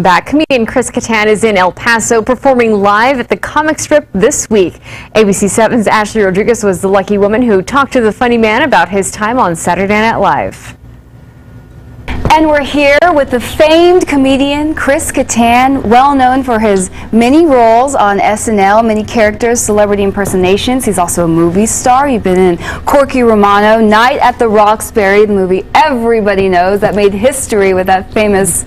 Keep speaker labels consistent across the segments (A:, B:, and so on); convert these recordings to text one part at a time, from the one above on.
A: Back. Comedian Chris Kattan is in El Paso performing live at the comic strip this week. ABC 7's Ashlie Rodriguez was the lucky woman who talked to the funny man about his time on Saturday Night Live.
B: And we're here with the famed comedian Chris Kattan, well known for his many roles on SNL, many characters, celebrity impersonations. He's also a movie star. You've been in Corky Romano, Night at the Roxbury, the movie everybody knows that made history with that famous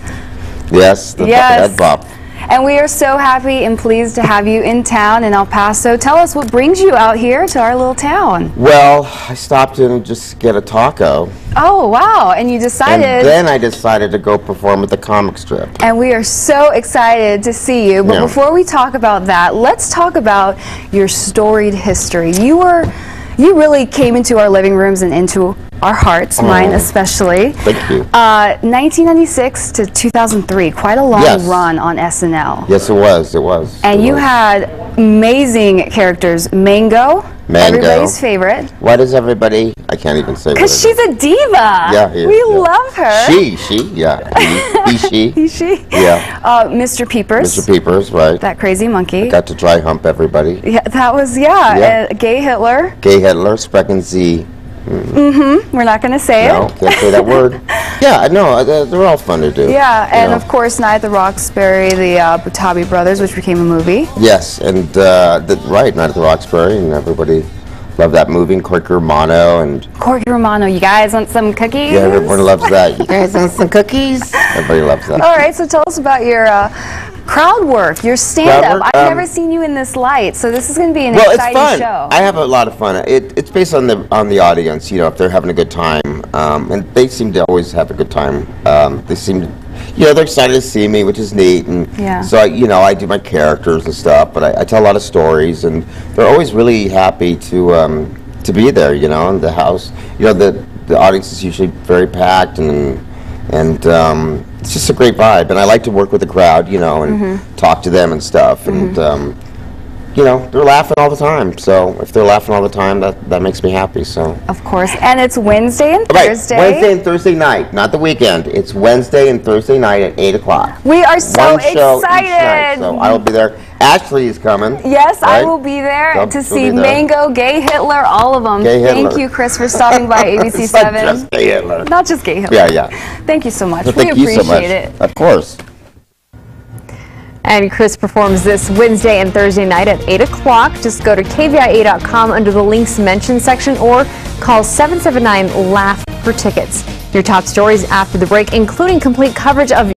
C: Yes, the
B: Yes.
C: head bop.
B: And we are so happy and pleased to have you in town in El Paso. Tell us what brings you out here to our little town.
C: Well, I stopped in just to get a taco,
B: Oh, wow. And you decided.
C: and then I decided to go perform at the comic strip.
B: And we are so excited to see you. But
C: Yeah.
B: before we talk about that, let's talk about your storied history. You were, you really came into our living rooms and into our hearts, mine especially.
C: Oh. Thank you.
B: Uh, 1996 to 2003, quite a long
C: Yes.
B: run on SNL.
C: Yes, it was. It was.
B: And
C: it
B: you
C: was.
B: had amazing characters. Mango,
C: Mango.
B: everybody's favorite.
C: Why does everybody? I can't even say.
B: Because she's a diva.
C: Yeah, he is,
B: we
C: yeah.
B: love her.
C: She, she, yeah. He, he, she.
B: Is she?
C: Yeah.
B: Uh, Mr. Peepers.
C: Mr. Peepers, right?
B: That crazy monkey.
C: Got to dry hump everybody.
B: Yeah, that was yeah.
C: Yeah.
B: Uh, gay Hitler.
C: Gay Hitler, Sprechen Sie.
B: We're not going to say
C: No,
B: it.
C: can't say that word. Yeah, I know. They're, they're all fun to do.
B: Yeah,
C: you
B: and
C: know.
B: of course, Night at the Roxbury, the uh, Butabi Brothers, which became a movie.
C: Yes, and uh, the, right, Night at the Roxbury, and everybody loved that movie, and Corky Romano, and
B: Corky Romano, you guys want some cookies?
C: yeah, everyone loves that. You guys want some cookies? Everybody loves that.
B: All right, so tell us about your uh, crowd work, your stand-up. I've
C: um,
B: never seen you in this light, so this is going to be an
C: Well, it's fun.
B: show.
C: I have a lot of fun. It, it's based on the on the audience. You know, if they're having a good time, um, and they seem to always have a good time. Um, they seem to, you know, they're excited to see me, which is neat. And
B: Yeah.
C: so, I, you know, I do my characters and stuff, but I, I tell a lot of stories, and they're always really happy to um, to be there. You know, in the house. You know, the the audience is usually very packed and. And um, it's just a great vibe, and I like to work with the crowd, you know, and
B: Mm-hmm.
C: talk to them and stuff. And um, you know, they're laughing all the time. So if they're laughing all the time, that, that makes me happy. So
B: of course, and it's Wednesday and
C: right,
B: Thursday.
C: Wednesday and Thursday night, not the weekend. It's Wednesday and Thursday night at eight o'clock.
B: We are so
C: One show
B: excited.
C: each night. So I will be there. Ashlie is coming.
B: Yes, I will be there to see
C: there.
B: Mango, Gay Hitler, all of them.
C: Gay
B: Thank
C: Hitler.
B: you, Chris, for stopping by ABC
C: It's not
B: 7.
C: just Gay Hitler.
B: Not just Gay Hitler.
C: Yeah, yeah.
B: Thank you so much. We appreciate
C: so much.
B: it.
C: Of course.
A: And Chris performs this Wednesday and Thursday night at 8 o'clock. Just go to kvia.com under the links mentioned section or call 779-LAUGH for tickets. Your top stories after the break, including complete coverage of